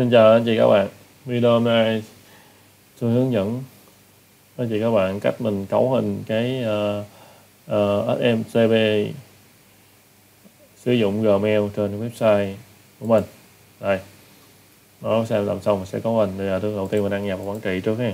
Xin chào anh chị các bạn. Video hôm nay tôi hướng dẫn anh chị các bạn cách mình cấu hình cái uh, uh, SMTP sử dụng Gmail trên website của mình. Đây. Nó xem làm xong mình sẽ cấu hình. Bây giờ đầu tiên mình đăng nhập vào quản trị trước ha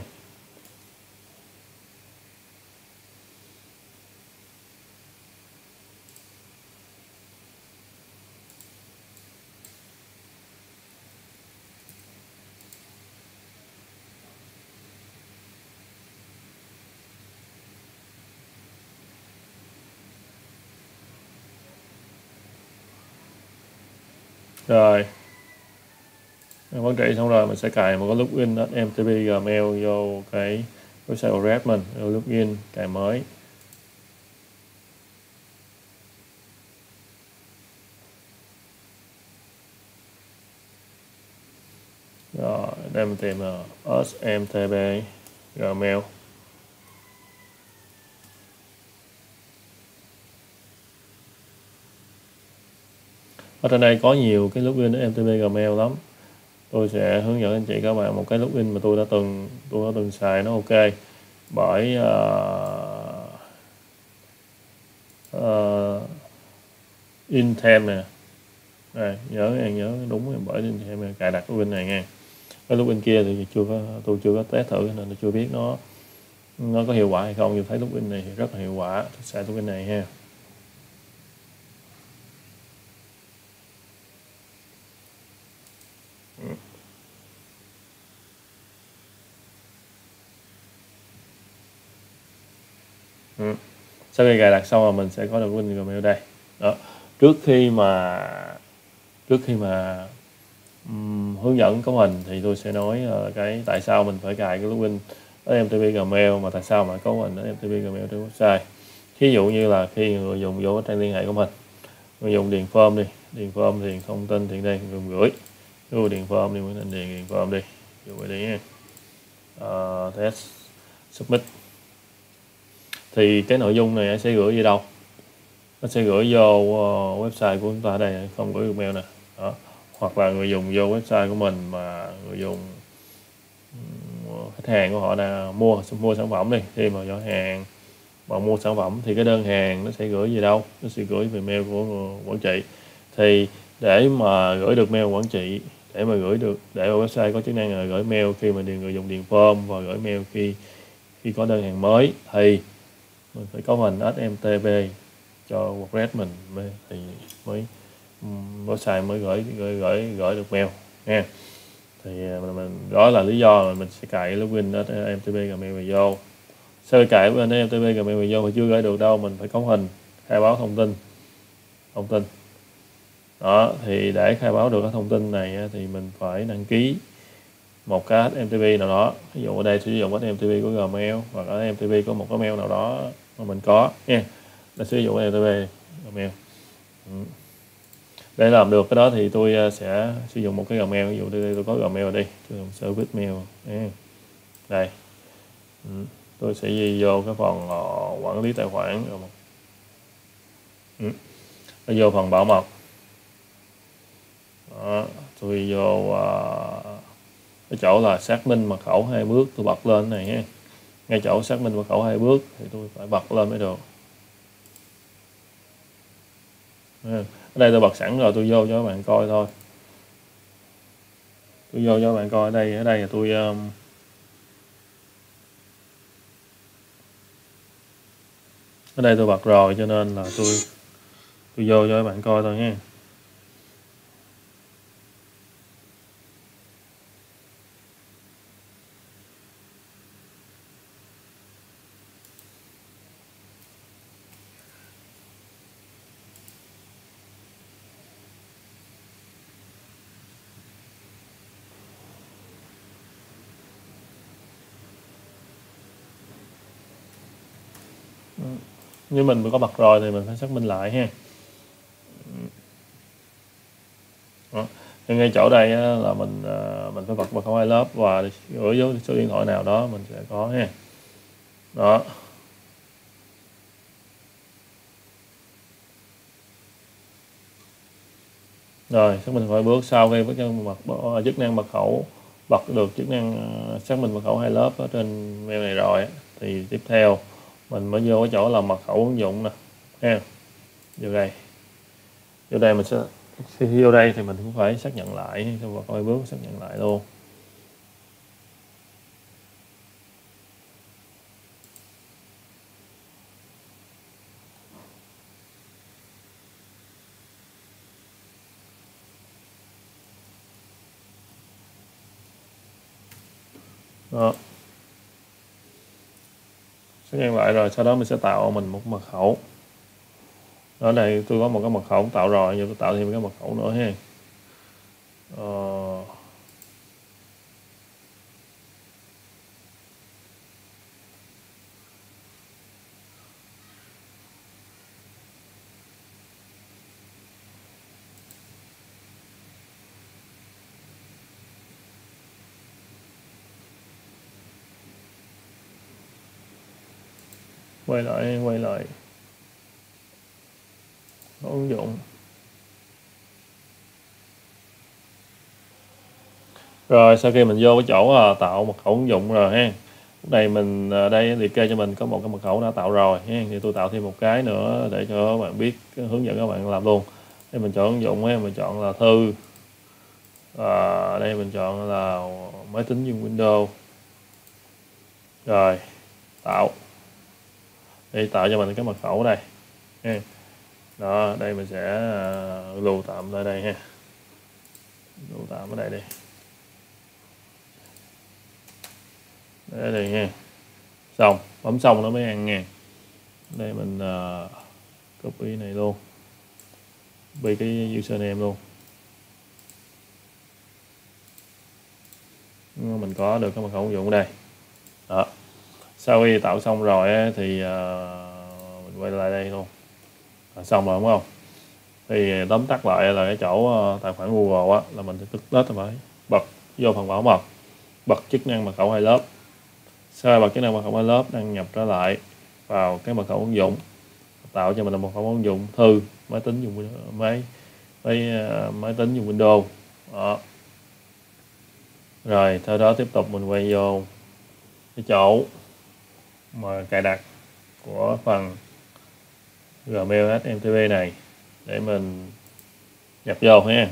rồi. Quản trị xong rồi mình sẽ cài một cái login mtp gmail vô cái website của Red mình login, cài mới. Rồi đây mình tìm là smtp gmail. Ở trên đây có nhiều cái login MTP Gmail lắm. Tôi sẽ hướng dẫn anh chị các bạn một cái login mà tôi đã từng tôi đã từng xài nó ok. Bởi ờ, ờ, uh, uh, Intem nè. Này, nhớ nhớ đúng bởi Intem cài đặt login này nha cái login kia thì chưa có tôi chưa có test thử nên tôi chưa biết nó nó có hiệu quả hay không. Nhưng thấy login này thì rất là hiệu quả xài login này ha. Ừ. sau khi cài đặt xong rồi mình sẽ có được Win Gmail đây. Đó. Trước khi mà trước khi mà um, hướng dẫn của mình thì tôi sẽ nói uh, cái tại sao mình phải cài cái login MTP Gmail mà tại sao mà có mình MTP Gmail trên website. Ví dụ như là khi người dùng vô trang liên hệ của mình người dùng điền form đi điền form điền thông tin thì đây người gửi. Người điền form đi mình điền điền form đi. Dụ vậy đi nha. Uh, test submit thì cái nội dung này sẽ gửi đi đâu? Nó sẽ gửi vô uh, website của chúng ta đây không gửi email nè. Đó. Hoặc là người dùng vô website của mình mà người dùng khách hàng của họ là mua mua sản phẩm đi. Khi mà giỏ hàng mà mua sản phẩm thì cái đơn hàng nó sẽ gửi về đâu? Nó sẽ gửi về mail của quản trị. Thì để mà gửi được mail quản trị để mà gửi được để mà website có chức năng là gửi mail khi mà người dùng điền form và gửi mail khi khi có đơn hàng mới thì mình phải có hình SMTP cho WordPress mình mới thì mới ừ, website mới gửi gửi gửi, gửi được mail nha thì à, mình, mình đó là lý do mà mình sẽ cài login SMTP Gmail vào vô. Sau khi cài bên SMTP Gmail vào vô mà chưa gửi được đâu mình phải có hình khai báo thông tin thông tin. Đó thì để khai báo được cái thông tin này thì mình phải đăng ký một cái HTTP nào đó. Ví dụ ở đây sử dụng cái của Gmail hoặc là HTTP của một cái mail nào đó mà mình có. Nha để sử dụng HTTP Gmail. Ừ. Để làm được cái đó thì tôi ờ, sẽ sử dụng một cái Gmail. Ví dụ đây tôi có Gmail ở đây tôi dùng service mail. Nha. đây. Ừ. Tôi sẽ đi vô cái phần ờ, quản lý tài khoản. Ừ. tôi vô phần bảo mật. Đó. tôi vô uh, cái chỗ là xác minh mật khẩu hai bước tôi bật lên này nhé ngay chỗ xác minh mật khẩu hai bước thì tôi phải bật lên mới được. Ở đây tôi bật sẵn rồi tôi vô cho các bạn coi thôi. Tôi vô cho các bạn coi ở đây ở đây là tôi um, ở đây tôi bật rồi cho nên là tôi tôi vô cho các bạn coi thôi nha. Như mình có bật rồi thì mình phải xác minh lại ha. Đó. Thì ngay chỗ đây là mình à, mình phải bật mật khẩu lớp và gửi dấu số điện thoại nào đó mình sẽ có ha. Đó. Rồi, xác minh vài bước sau khi bước mật chức năng mật khẩu, bật được chức năng à, xác minh mật khẩu hai lớp ở trên mail này rồi thì tiếp theo mình mới vô cái chỗ là mật khẩu ứng dụng nè. Ha vô đây. Vô đây mình sẽ, khi vô đây thì mình cũng phải xác nhận lại cho coi bước xác nhận lại luôn. Đó xác nhận lại rồi, sau đó mình sẽ tạo mình một mật khẩu. Ở đây tôi có một cái mật khẩu tạo rồi, nhưng tôi tạo thêm cái mật khẩu nữa ha. Ờ... quay lại quay lại. Ứng dụng. Rồi sau khi mình vô cái chỗ là tạo mật khẩu ứng dụng rồi ha. Lúc này mình à, đây liệt kê cho mình có một cái mật khẩu đã tạo rồi ha. Thì tôi tạo thêm một cái nữa để cho các bạn biết hướng dẫn các bạn làm luôn. Đây mình chọn ứng dụng ha mình chọn là thư. À, đây mình chọn là máy tính dùng Windows. Rồi tạo đi tạo cho mình cái mật khẩu đây. Ha đó đây mình sẽ à, lưu tạm lại đây ha. Lưu tạm ở đây đi. Đây đây ha. Xong bấm xong nó mới ăn nha. Đây mình uh, copy này luôn. Copy cái username luôn. Mình có được cái mật khẩu ứng dụng ở đây. Đó sau khi tạo xong rồi thì uh, mình quay lại đây luôn xong rồi đúng không? Thì tóm tắt lại là cái chỗ ờ, tài khoản Google á là mình sẽ tức tết phải bật vô phần bảo mật bật chức năng mật khẩu hai lớp sau bật chức năng mật khẩu hai lớp đăng nhập trở lại vào cái mật khẩu ứng dụng tạo cho mình là một khẩu ứng dụng thư máy tính dùng máy máy ờ, máy tính dùng Windows. Đó. rồi sau đó tiếp tục mình quay vô cái chỗ mà cài đặt của phần Gmail HMTP này để mình nhập vô ha.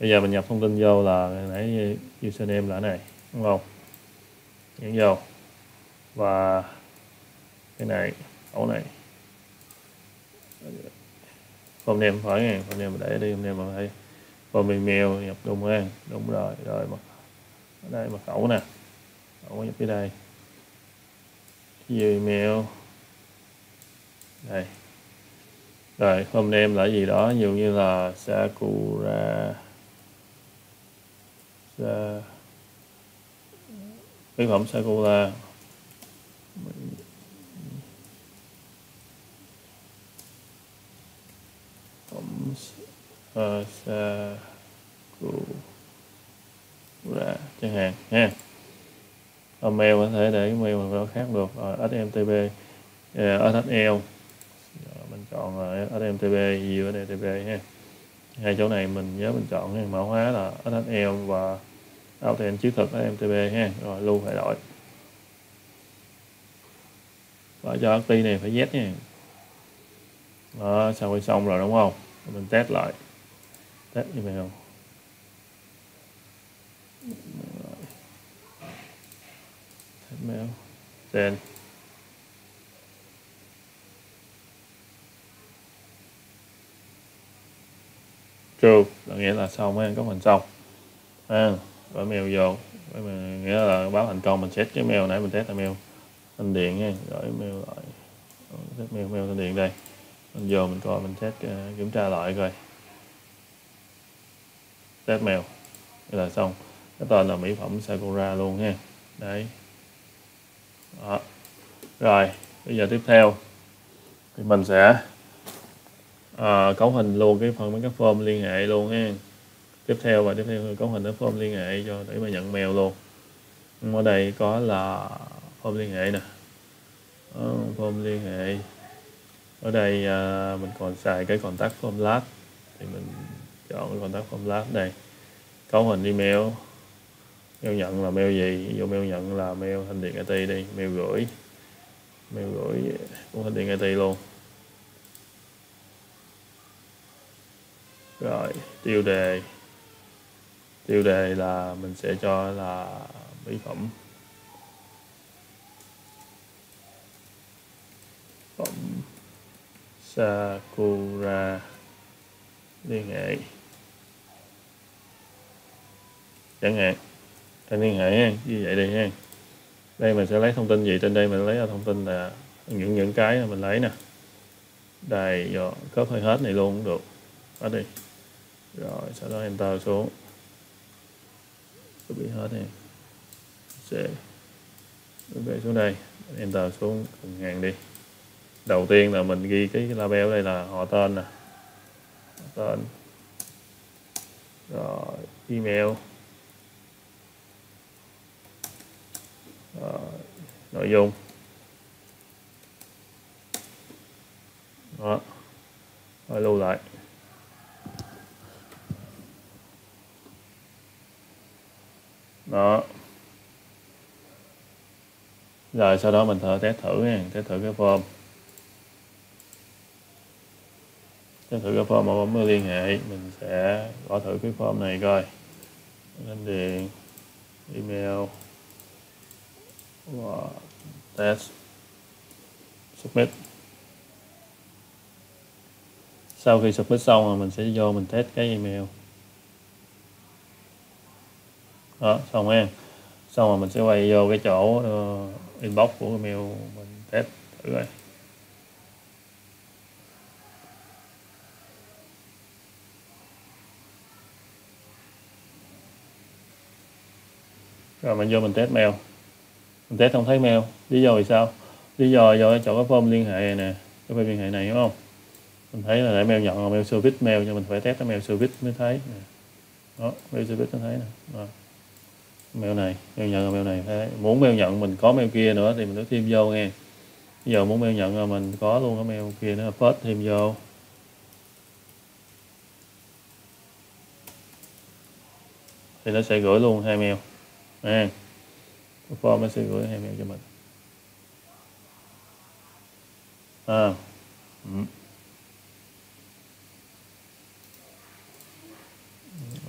Bây giờ mình nhập thông tin vô là nãy username là này, đúng không? Nhấn vô. Và cái này, ổ này. Form name phải nha form name mình để đi form name mình phần form email nhập đúng ha, đúng rồi rồi mà, ở đây mật khẩu nè ổ nhập tới đây gmail đây. Rồi hôm nay em là gì đó? Ví dụ như là sakura. Sa mỹ phẩm sakura. Phẩm uh, sakura. Chẳng hạn ha. Ờ, mail có thể để mail mình nó khác được rồi smtp uh, mình chọn là SMTP USDTP ha. Hai chỗ này mình nhớ mình chọn ha. mã hóa là SHL và Outend chữ thực SMTP ha. Rồi lưu phải đổi. Và cho RT này phải Z nha. Đó, sau khi xong rồi đúng không? Mình test lại. Test email email then. True. Là nghĩa là sau mấy có phần xong. À, gửi mail vô. Gửi mail, nghĩa là báo thành công mình set cái mail nãy mình test mail thanh điện nha. Gửi mail lại. Ờ, test mail mail thanh điện đây. Mình vô mình coi mình test uh, kiểm tra lại coi. Test mail. Đây là xong. Cái tên là mỹ phẩm Sakura luôn ha. Đấy đó. rồi bây giờ tiếp theo. Thì mình sẽ à, cấu hình luôn cái phần mấy cái form liên hệ luôn ha. Tiếp theo và tiếp theo cấu hình cái form liên hệ cho để mà nhận mail luôn. Ở đây có là form liên hệ nè. Đó, form liên hệ. Ở đây à, mình còn xài cái contact form lab. Thì mình chọn cái contact form đây cấu hình email mail nhận là mail gì? Ví dụ mail nhận là mail thanh điện IT đi mail gửi. Mail gửi cũng thanh điện IT luôn. Rồi, tiêu đề. Tiêu đề là mình sẽ cho là mỹ phẩm. Phẩm Sakura liên hệ. Chẳng hạn anh liên hệ ha như vậy đi ha đây mình sẽ lấy thông tin gì? Trên đây mình lấy thông tin là những những cái mình lấy nè. Đây rồi hơi hết này luôn cũng được. Hết đi. Rồi, sau đó enter xuống. Copy hết này sẽ về xuống đây. Enter xuống cùng hàng đi. Đầu tiên là mình ghi cái label đây là họ tên nè. Tên. Rồi, email. Rồi, nội dung. Đó. Rồi lưu lại. Đó. Rồi sau đó mình thử test thử nha. Test thử cái form. Test thử cái form mà bấm liên hệ. Mình sẽ gõ thử cái form này coi. Lên điện email và test. Submit. Sau khi submit xong rồi mình sẽ vô mình test cái email. Đó xong nha xong rồi mình sẽ quay vô cái chỗ uh, inbox của email mình test thử rồi rồi mình vô mình test mail test không thấy mail. Lý do vì sao? Lý do do chỗ cái form liên hệ này nè cái form liên hệ này đúng không? Mình thấy là để mail nhận là mail service mail nhưng mình phải test cái mail service mới thấy nè. đó mail service mới thấy nè. Đó. Mail này mail nhận mail này thấy. muốn mail nhận mình có mail kia nữa thì mình phải thêm vô nghe. Bây giờ muốn mail nhận là mình có luôn cái mail kia nữa first thêm vô. Thì nó sẽ gửi luôn hai mail. À, form nó sẽ gửi hai cho mình. À, ừ.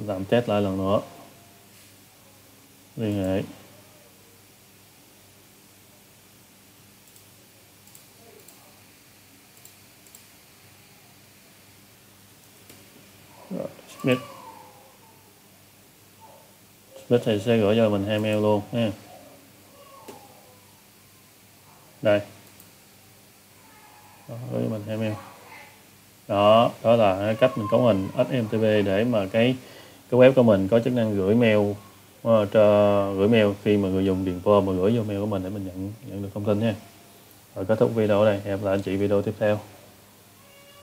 làm test lại lần nữa. Liên hệ. Smith. Smith thì sẽ gửi cho mình hai mail luôn ha đây. Đó, với mình em em. Đó đó là cách mình cấu hình SMTP để mà cái cái web của mình có chức năng gửi mail uh, cho gửi mail. Khi mà người dùng điền form mà gửi vô mail của mình để mình nhận nhận được thông tin nha. Rồi kết thúc video ở đây. Hẹn gặp lại anh chị video tiếp theo.